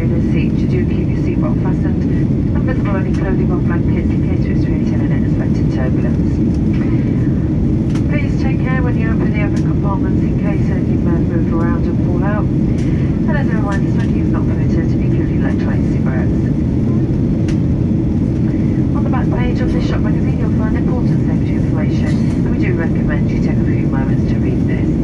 your whenever you're seat, you do keep your seatbelt fastened and visible only clothing or blankets in case you experience an unexpected turbulence. Please take care when you open the other compartments in case anything may move around and fall out. And as a reminder, smoking is not permitted, including electronic cigarettes. On the back page of this shop magazine, you'll find important safety information, and we do recommend you take a few moments to read this.